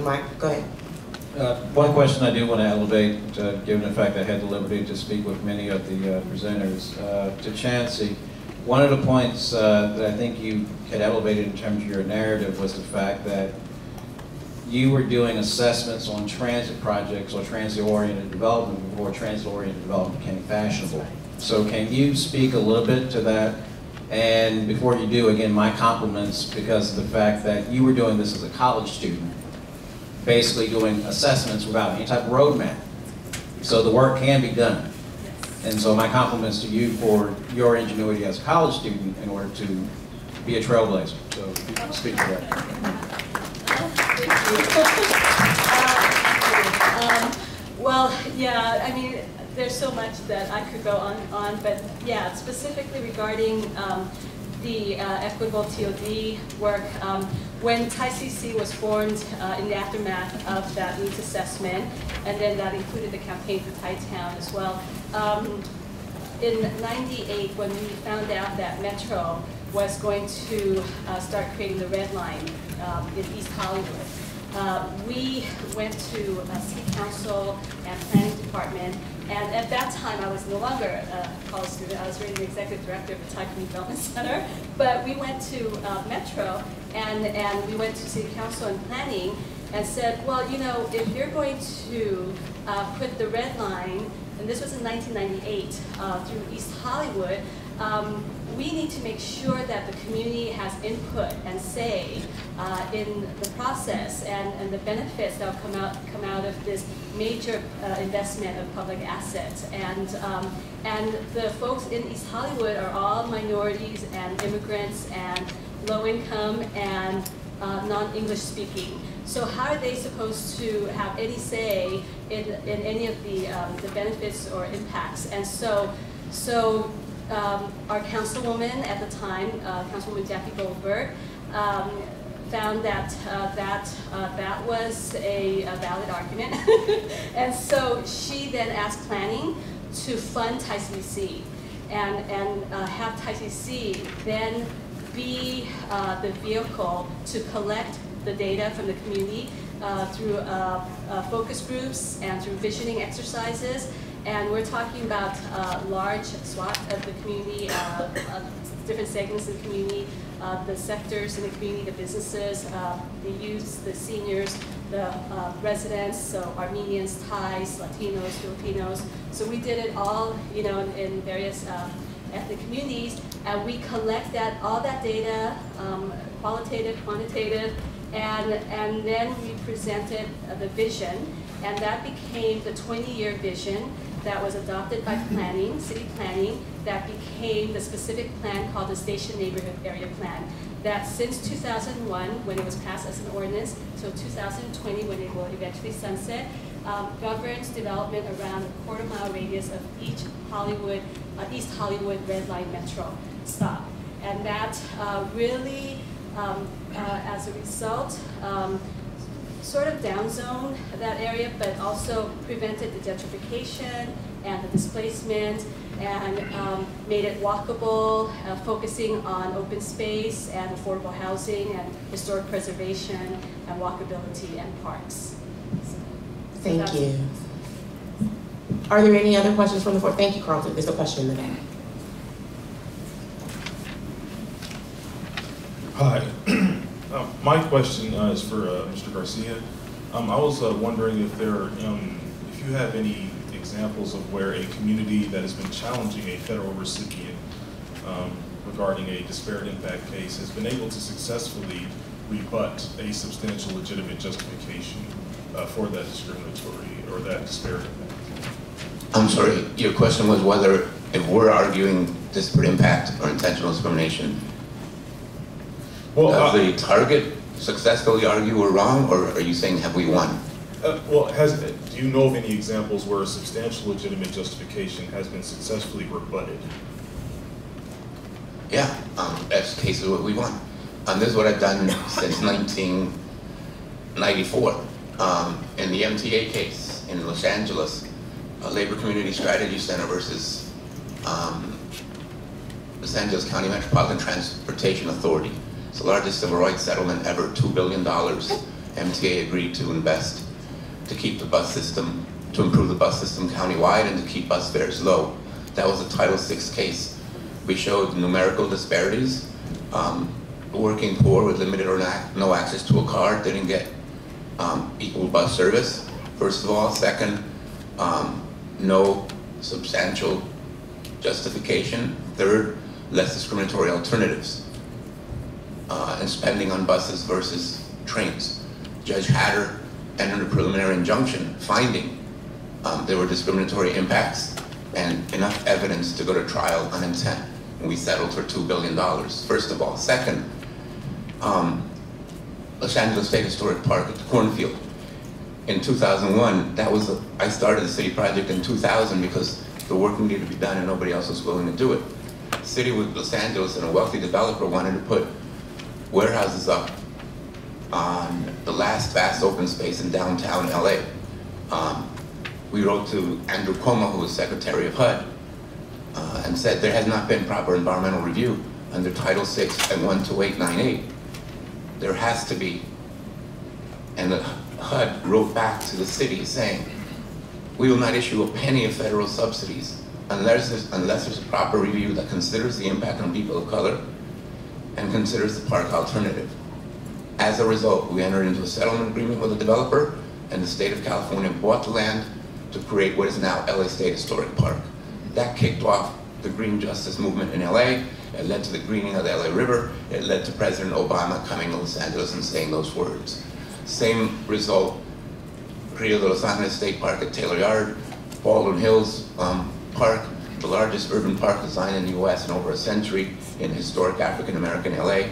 Mike, go ahead. Uh, One question I do want to elevate, uh, given the fact I had the liberty to speak with many of the uh, presenters, uh, to Chancee, one of the points uh, that I think you had elevated in terms of your narrative was the fact that you were doing assessments on transit projects or transit-oriented development before transit-oriented development became fashionable. So can you speak a little bit to that? And before you do, again, my compliments because of the fact that you were doing this as a college student basically doing assessments without any type of roadmap. So the work can be done. And so my compliments to you for your ingenuity as a college student in order to be a trailblazer. So if you can speak to that. Um, Well, yeah, I mean, there's so much that I could go on, on, but yeah, specifically regarding um, the uh, equitable TOD work, um, when TICC was formed uh, in the aftermath of that needs assessment, and then that included the campaign for Town as well. Um, in 98, when we found out that Metro was going to uh, start creating the red line um, in East Hollywood, uh, we went to uh, City Council and Planning Department, and at that time, I was no longer a college student, I was already the executive director of the Thai Development Center, but we went to uh, Metro, and, and we went to City Council and Planning, and said, well, you know, if you're going to uh, put the red line, and this was in 1998, uh, through East Hollywood, um, we need to make sure that the community has input and say uh, in the process and, and the benefits that will come out, come out of this major uh, investment of public assets. And, um, and the folks in East Hollywood are all minorities and immigrants and low income and uh, non-English speaking. So how are they supposed to have any say in, in any of the, um, the benefits or impacts? And so, so um, our councilwoman at the time, uh, Councilwoman Jackie Goldberg, um, found that uh, that uh, that was a, a valid argument, and so she then asked planning to fund TICC and and uh, have TICC then be uh, the vehicle to collect the data from the community uh, through uh, focus groups and through visioning exercises and we're talking about uh, large swath of the community, uh, uh, different segments of the community, uh, the sectors in the community, the businesses, uh, the youth, the seniors, the uh, residents, so Armenians, Thais, Latinos, Filipinos. So we did it all, you know, in, in various ethnic communities, and we collect that all that data, um, qualitative, quantitative, and and then we presented the vision, and that became the 20-year vision that was adopted by planning, city planning, that became the specific plan called the Station Neighborhood Area Plan. That since 2001, when it was passed as an ordinance, till 2020, when it will eventually sunset, um, governs development around a quarter mile radius of each Hollywood, uh, East Hollywood Red Line Metro stop. And that uh, really, um, uh, as a result, um, sort of downzone that area, but also prevented the gentrification and the displacement and um, made it walkable, uh, focusing on open space and affordable housing and historic preservation and walkability and parks. So, Thank so you. Are there any other questions from the floor? Thank you, Carlton. There's a question in the back. Hi. Uh, my question uh, is for uh, Mr. Garcia. Um, I was uh, wondering if there, um, if you have any examples of where a community that has been challenging a federal recipient um, regarding a disparate impact case has been able to successfully rebut a substantial legitimate justification uh, for that discriminatory or that disparate impact. I'm sorry, your question was whether if we're arguing disparate impact or intentional discrimination, well, uh, the target successfully argue we're wrong, or are you saying have we won? Uh, well, has, do you know of any examples where a substantial legitimate justification has been successfully rebutted? Yeah, um, that's cases what we won. And this is what I've done since 1994. Um, in the MTA case in Los Angeles, a Labor Community Strategy Center versus um, Los Angeles County Metropolitan Transportation Authority. It's the largest civil rights settlement ever, $2 billion. MTA agreed to invest to keep the bus system, to improve the bus system countywide and to keep bus fares low. That was a Title VI case. We showed numerical disparities. Um, working poor with limited or no access to a car didn't get um, equal bus service, first of all. Second, um, no substantial justification. Third, less discriminatory alternatives uh, and spending on buses versus trains. Judge Hatter entered a preliminary injunction finding um, there were discriminatory impacts and enough evidence to go to trial on intent. And we settled for $2 billion, first of all. Second, um, Los Angeles State Historic Park at the Cornfield. In 2001, that was, a, I started the city project in 2000 because the work needed to be done and nobody else was willing to do it. City of Los Angeles and a wealthy developer wanted to put warehouses up on the last vast open space in downtown LA. Um, we wrote to Andrew Cuomo, who was Secretary of HUD, uh, and said there has not been proper environmental review under Title VI and 12898. There has to be. And the HUD wrote back to the city saying, we will not issue a penny of federal subsidies unless there's, unless there's a proper review that considers the impact on people of color and considers the park alternative. As a result, we entered into a settlement agreement with the developer and the state of California bought the land to create what is now LA State Historic Park. That kicked off the green justice movement in LA. It led to the greening of the LA River. It led to President Obama coming to Los Angeles and saying those words. Same result, Rio de Los Angeles State Park at Taylor Yard, Baldwin Hills um, Park, the largest urban park design in the US in over a century in historic African American LA.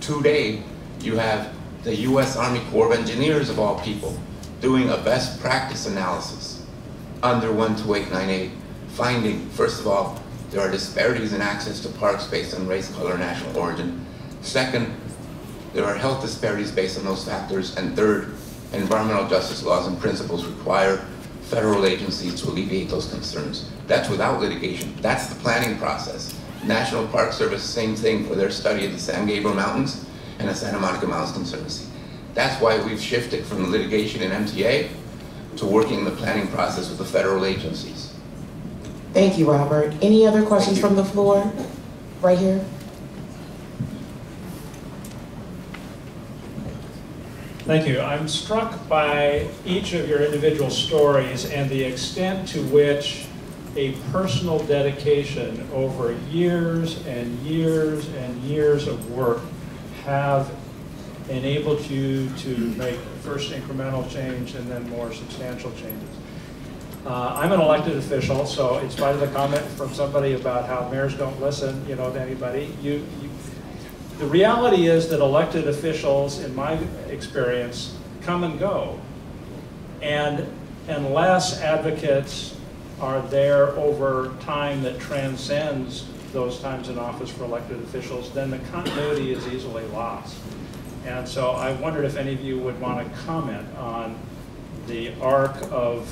Today, you have the US Army Corps of Engineers of all people doing a best practice analysis under 12898, finding, first of all, there are disparities in access to parks based on race, color, national origin. Second, there are health disparities based on those factors. And third, environmental justice laws and principles require federal agencies to alleviate those concerns. That's without litigation. That's the planning process. National Park Service, same thing for their study of the San Gabriel Mountains and the Santa Monica Mountains Conservancy. That's why we've shifted from litigation in MTA to working the planning process with the federal agencies. Thank you, Robert. Any other questions from the floor? Right here? Thank you. I'm struck by each of your individual stories and the extent to which a personal dedication over years and years and years of work have enabled you to make first incremental change and then more substantial changes. Uh, I'm an elected official, so in spite of the comment from somebody about how mayors don't listen, you know, to anybody, you, you the reality is that elected officials, in my experience, come and go. And unless advocates are there over time that transcends those times in office for elected officials, then the continuity is easily lost. And so I wondered if any of you would want to comment on the arc of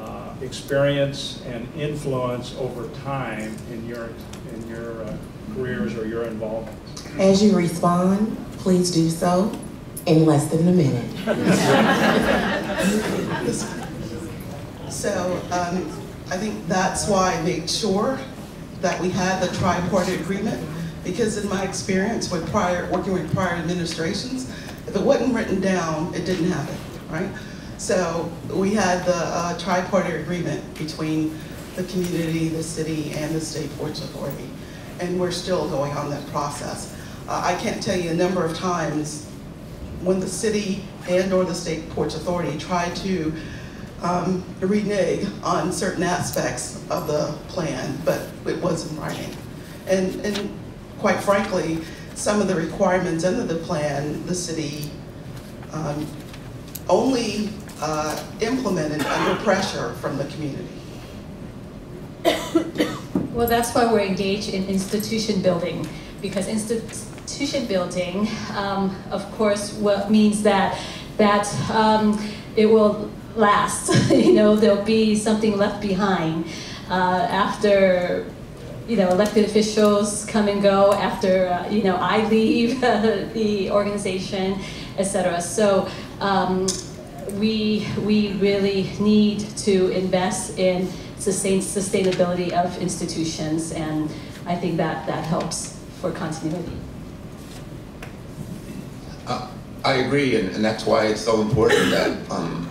uh, experience and influence over time in your in your uh, careers or your involvement. As you respond, please do so in less than a minute. so um, I think that's why I made sure that we had the tri-party agreement because in my experience with prior, working with prior administrations, if it wasn't written down, it didn't happen, right? So we had the uh, tri-party agreement between the community, the city, and the state ports authority. And we're still going on that process. Uh, I can't tell you a number of times when the city and or the state ports authority tried to um, renege on certain aspects of the plan, but it wasn't writing. And, and quite frankly, some of the requirements under the plan, the city um, only uh, implemented under pressure from the community. Well, that's why we're engaged in institution building, because institution building, um, of course, what means that that um, it will last. you know, there'll be something left behind uh, after you know, elected officials come and go after, uh, you know, I leave the organization, etc. So um, we, we really need to invest in sustain, sustainability of institutions, and I think that, that helps for continuity. Uh, I agree, and, and that's why it's so important that, um,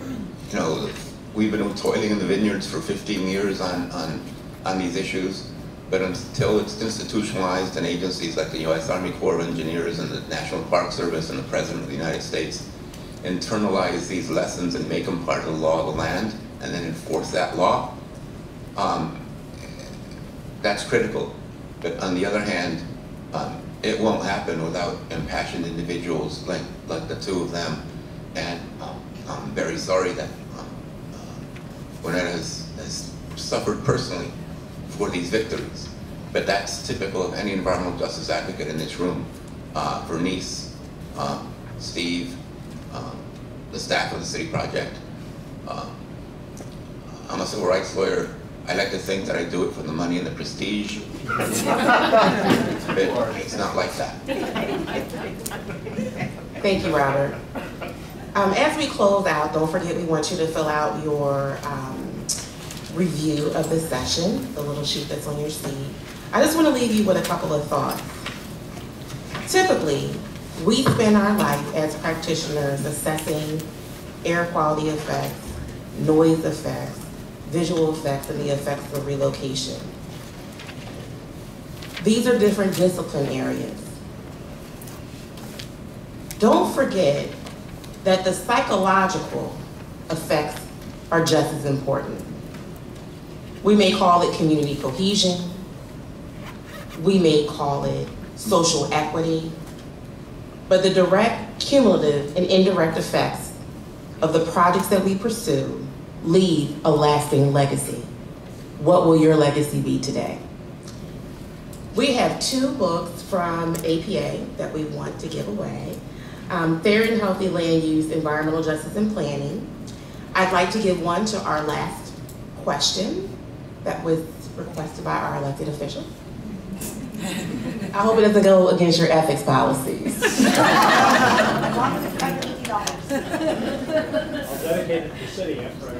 you know, we've been toiling in the vineyards for 15 years on, on, on these issues, but until it's institutionalized in agencies like the U.S. Army Corps of Engineers and the National Park Service and the President of the United States internalize these lessons and make them part of the law of the land and then enforce that law, um, that's critical. But on the other hand, um, it won't happen without impassioned individuals like, like the two of them. And um, I'm very sorry that um, uh, has, has suffered personally for these victories. But that's typical of any environmental justice advocate in this room. Uh, Bernice, um, Steve, um, the staff of the City Project. Um, I'm a civil rights lawyer. I like to think that I do it for the money and the prestige. but it's not like that. Thank you, Robert. Um, as we close out, don't forget we want you to fill out your um, review of the session, the little sheet that's on your seat. I just want to leave you with a couple of thoughts. Typically, we spend our life as practitioners assessing air quality effects, noise effects, visual effects, and the effects of relocation. These are different discipline areas. Don't forget that the psychological effects are just as important. We may call it community cohesion. We may call it social equity. But the direct, cumulative, and indirect effects of the projects that we pursue leave a lasting legacy. What will your legacy be today? We have two books from APA that we want to give away. Um, Fair and Healthy Land Use, Environmental Justice and Planning. I'd like to give one to our last question that was requested by our elected official. I hope it doesn't go against your ethics policies. I'll dedicate it to the city after I.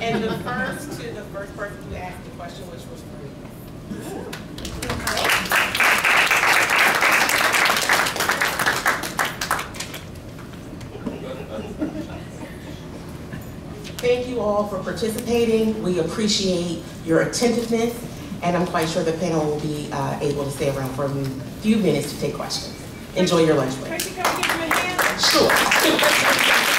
And the first to the first person who asked the question, which was free. Thank you all for participating. We appreciate your attentiveness, and I'm quite sure the panel will be uh, able to stay around for a few minutes to take questions. Enjoy your lunch break. Tracy, can I give him a hand? Sure.